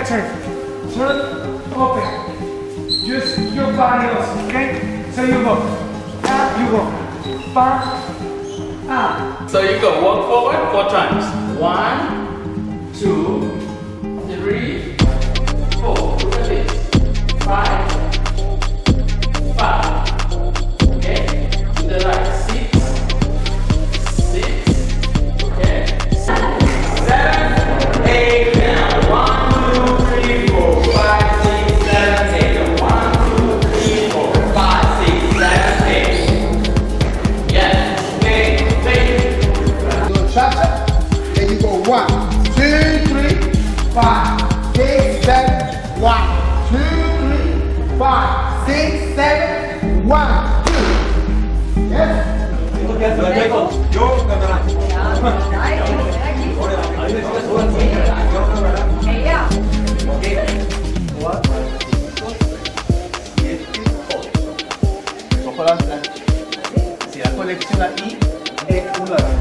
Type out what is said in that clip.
A turn. Turn, open. Just your body also, okay? So you go. Up, you go. Back, up. So you go walk forward four times. One, two, three, five, six, seven, one, two, three, five, six, seven, one, two. Yes? Cojo la, la- si la colección ahí es cannot